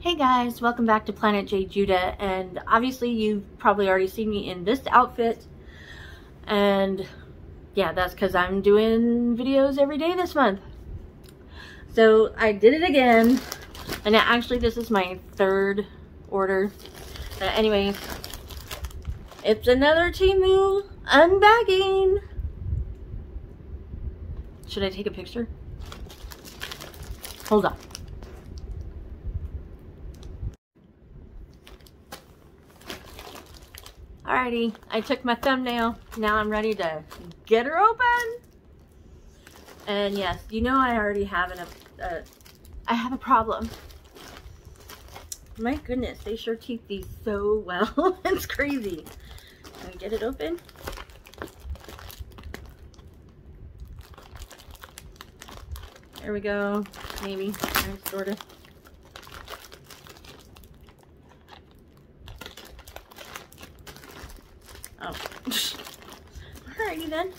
Hey guys, welcome back to Planet JeJuDa and obviously you've probably already seen me in this outfit and yeah that's because I'm doing videos every day this month. So I did it again and actually this is my third order. But anyways, it's another Temu unbagging. Should I take a picture? Hold on. Alrighty, I took my thumbnail. Now I'm ready to get her open. And yes, you know I already have an, I have a problem. My goodness, they sure keep these so well. it's crazy. Can we get it open? There we go. Maybe. Sort of. Oh. Alrighty then.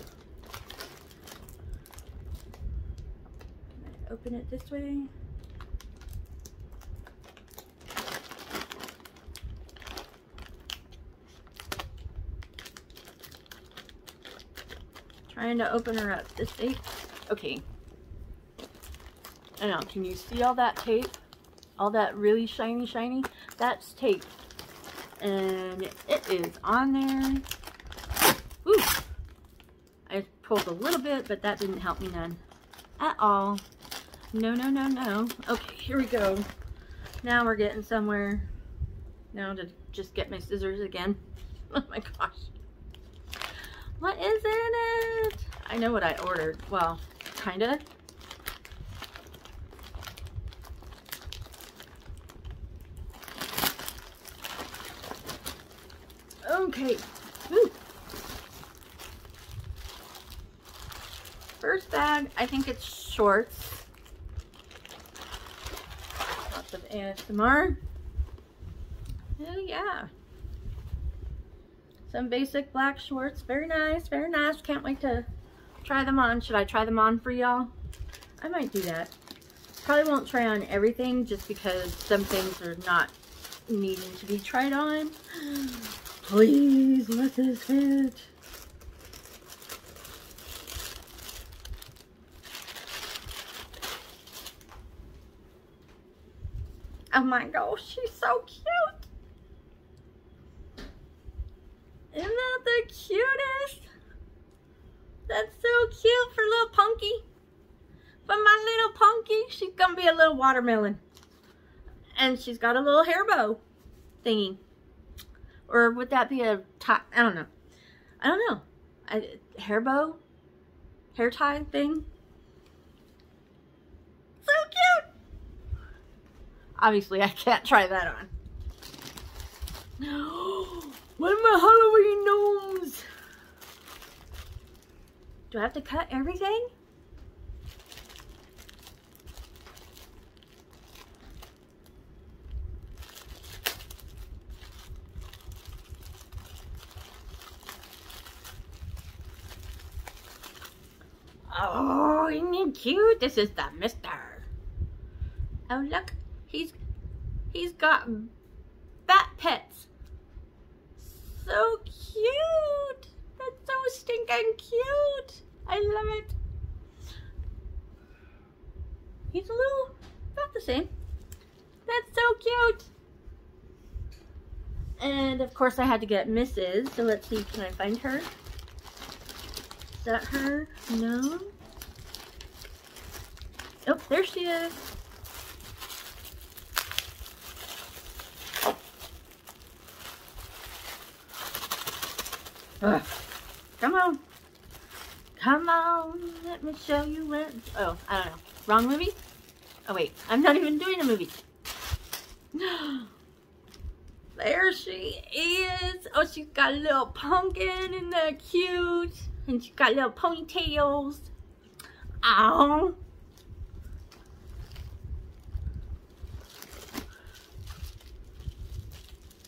Open it this way. Trying to open her up. This tape. Okay. I know. Can you see all that tape? All that really shiny, shiny? That's tape and it is on there. Ooh, I pulled a little bit, but that didn't help me none at all. No, no, no, no. Okay, here we go. Now we're getting somewhere. Now to just get my scissors again. Oh my gosh. What is in it? I know what I ordered. Well, kinda. Okay. Woo. First bag, I think it's shorts. Lots of ASMR. Oh yeah. Some basic black shorts. Very nice, very nice. Can't wait to try them on. Should I try them on for y'all? I might do that. Probably won't try on everything just because some things are not needing to be tried on. Please let this hit. Oh my gosh, she's so cute. Isn't that the cutest? That's so cute for little Punky. For my little Punky, she's gonna be a little watermelon. And she's got a little hair bow thingy. Or would that be a tie? I don't know. I don't know. A hair bow? Hair tie thing? So cute! Obviously, I can't try that on. What are my Halloween gnomes? Do I have to cut everything? Cute? This is the mister. Oh, look. He's, he's got bat pets. So cute. That's so stinking cute. I love it. He's a little, about the same. That's so cute. And of course I had to get Mrs. So let's see, can I find her? Is that her? No. Oh, there she is. Ugh. Come on. Come on. Let me show you where. Oh, I don't know. Wrong movie? Oh, wait. I'm not even doing a movie. there she is. Oh, she's got a little pumpkin. Isn't that cute? And she's got little ponytails. Ow.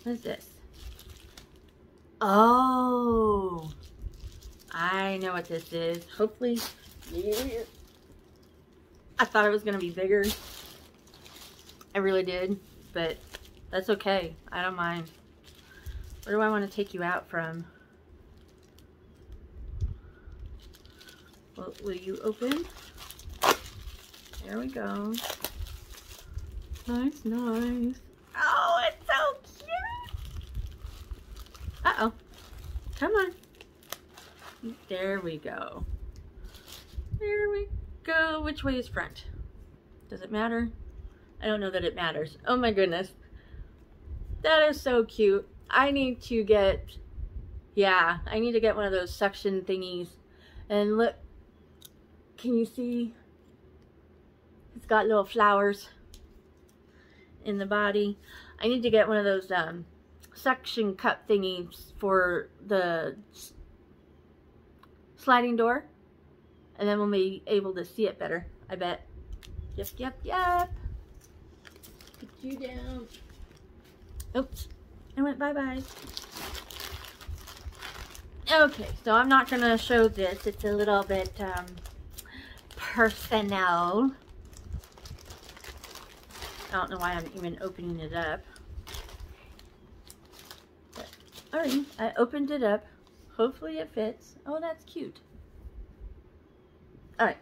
What is this? Oh. I know what this is. Hopefully. Yeah. I thought it was going to be bigger. I really did. but that's okay. I don't mind. Where do I want to take you out from? Well, will you open? There we go. Nice, nice. Oh, it's so cute. Uh-oh. Come on. There we go. There we go. Which way is front? Does it matter? I don't know that it matters. Oh my goodness. That is so cute. I need to get, yeah, I need to get one of those suction thingies. And look, can you see? It's got little flowers in the body. I need to get one of those um, suction cup thingy for the sliding door. And then we'll be able to see it better, I bet. Yep, yep, yep. Put you down. Oops. I went bye-bye. Okay, so I'm not going to show this. It's a little bit um, personal. I don't know why I'm even opening it up. Alright, I opened it up. Hopefully it fits. Oh, that's cute. Alright.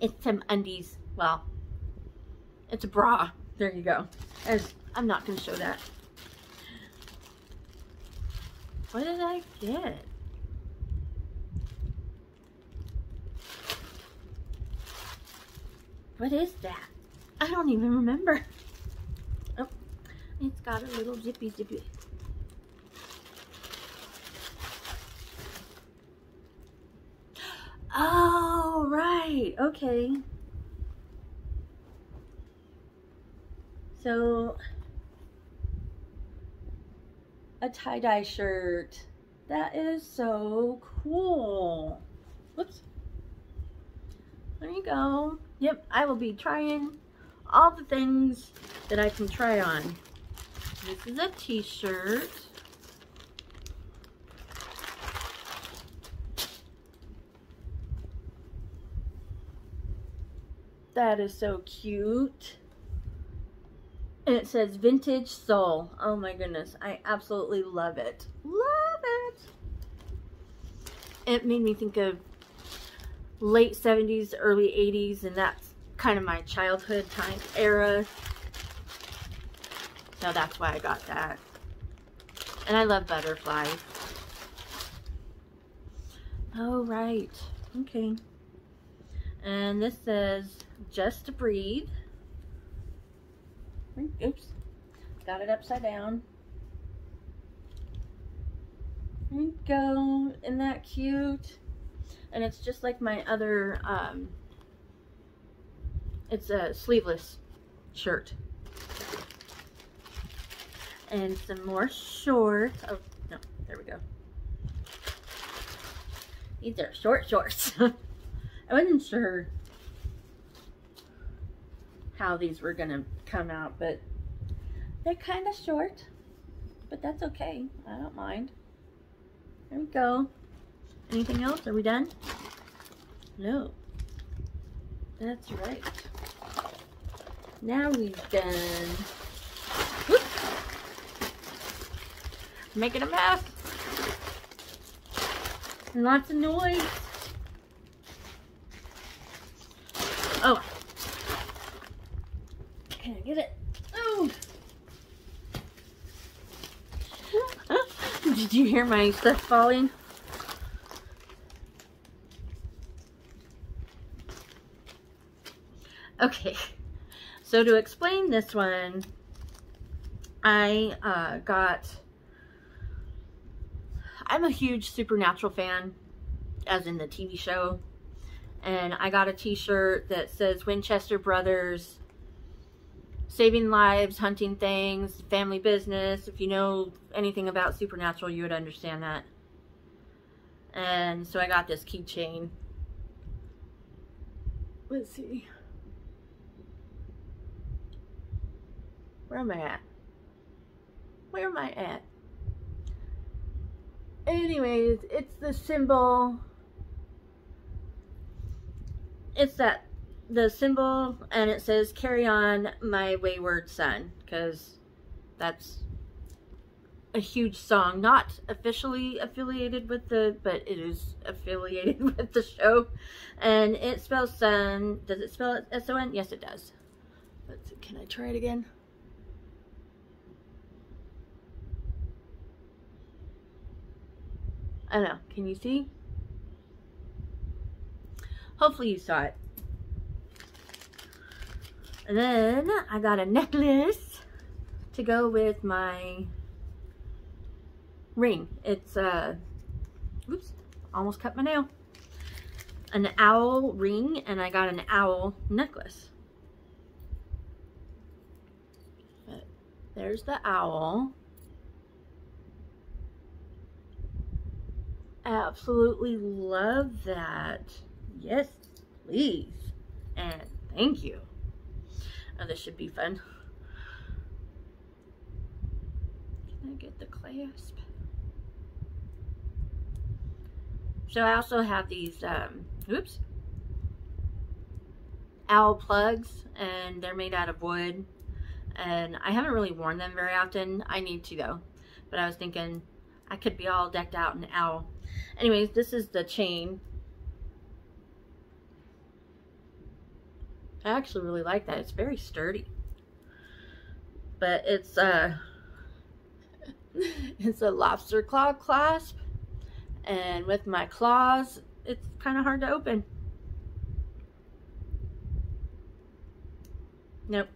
It's some undies. Well, it's a bra. There you go. As I'm not going to show that. What did I get? What is that? I don't even remember. It's got a little zippy zippy. Oh, right. Okay. So, a tie-dye shirt. That is so cool. Whoops. There you go. Yep, I will be trying all the things that I can try on. This is a t-shirt. That is so cute. And it says Vintage Soul. Oh my goodness. I absolutely love it. Love it. It made me think of late 70s, early 80s, and that's kind of my childhood time era. So that's why I got that. And I love butterflies. Oh, right. Okay. And this says, just to breathe. Oops. Got it upside down. There you go. Isn't that cute? and it's just like my other um, it's a sleeveless shirt and some more shorts oh no there we go these are short shorts I wasn't sure how these were gonna come out but they're kind of short but that's okay I don't mind there we go Anything else? Are we done? No. That's right. Now we've done... Making a mess. And lots of noise. Oh. Can I get it? Oh. Did you hear my stuff falling? Okay, so to explain this one, I uh, got, I'm a huge Supernatural fan, as in the TV show, and I got a t-shirt that says Winchester Brothers, saving lives, hunting things, family business. If you know anything about Supernatural, you would understand that. And so I got this keychain. Let's see. Where am I at? Where am I at? Anyways, it's the symbol. It's that the symbol and it says carry on my wayward son because that's a huge song. Not officially affiliated with the but it is affiliated with the show. And it spells son does it spell s-o-n yes it does. Let's can i try it again i don't know can you see hopefully you saw it and then I got a necklace to go with my ring. It's uh oops, almost cut my nail. An owl ring and I got an owl necklace. But there's the owl. Absolutely love that. Yes, please. And thank you. Oh, this should be fun. Can I get the clasp? So I also have these, um, oops, owl plugs, and they're made out of wood. And I haven't really worn them very often. I need to though. But I was thinking I could be all decked out in owl. Anyways, this is the chain I actually really like that. It's very sturdy. But it's uh it's a lobster claw clasp and with my claws it's kind of hard to open. Nope.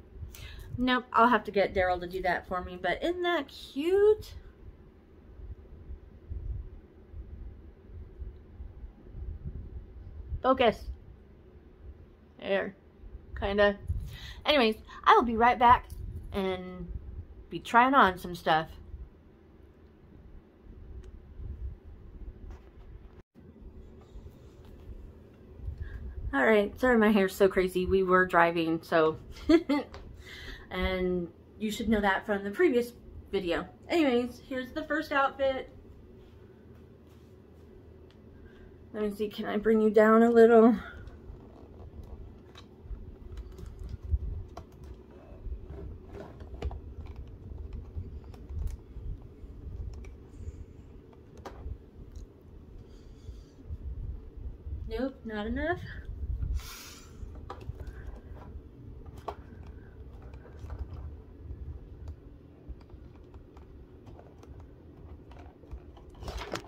Nope, I'll have to get Darrel to do that for me, but isn't that cute? Focus. There kind of. Anyways, I will be right back and be trying on some stuff. Alright, sorry my hair's so crazy. We were driving, so... and you should know that from the previous video. Anyways, here's the first outfit. Let me see, can I bring you down a little? Nope, not enough.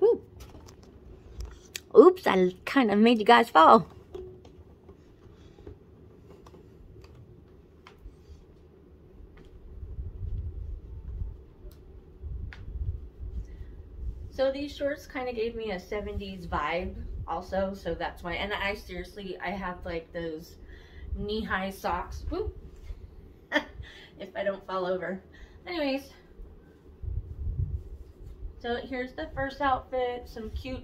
Ooh. Oops, I kind of made you guys fall. So these shorts kind of gave me a 70s vibe also, so that's why. And I seriously, I have like those knee-high socks. Whoop. if I don't fall over. Anyways, so here's the first outfit. Some cute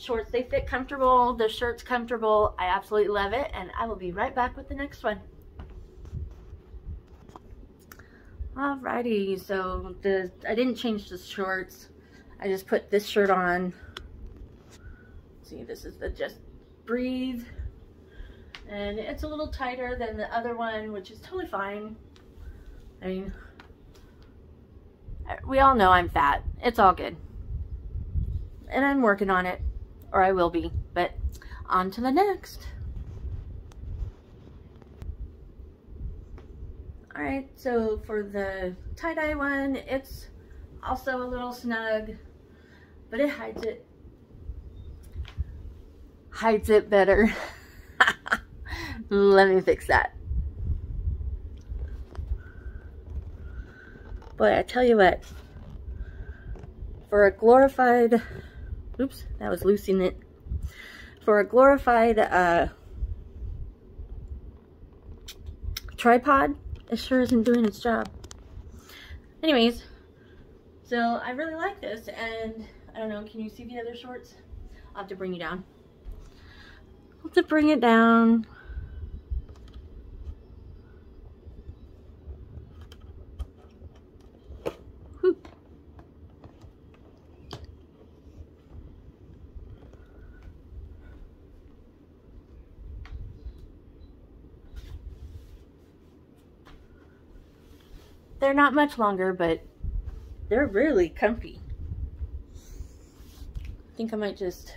shorts. They fit comfortable. The shirt's comfortable. I absolutely love it. And I will be right back with the next one. Alrighty, so the I didn't change the shorts. I just put this shirt on see, this is the Just Breathe. And it's a little tighter than the other one, which is totally fine. I mean, we all know I'm fat. It's all good. And I'm working on it, or I will be. But on to the next. Alright, so for the tie-dye one, it's also a little snug, but it hides it hides it better. Let me fix that. Boy, I tell you what, for a glorified, oops, that was loosening it. For a glorified uh, tripod, it sure isn't doing its job. Anyways, so I really like this, and I don't know, can you see the other shorts? I'll have to bring you down Have to bring it down. They're not much longer, but they're really comfy. I think I might just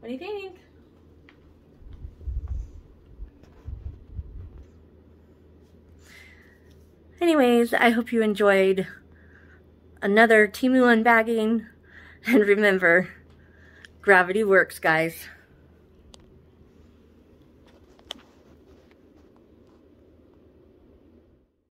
What do you think? Anyways, I hope you enjoyed another Temu unbagging. And remember, gravity works, guys.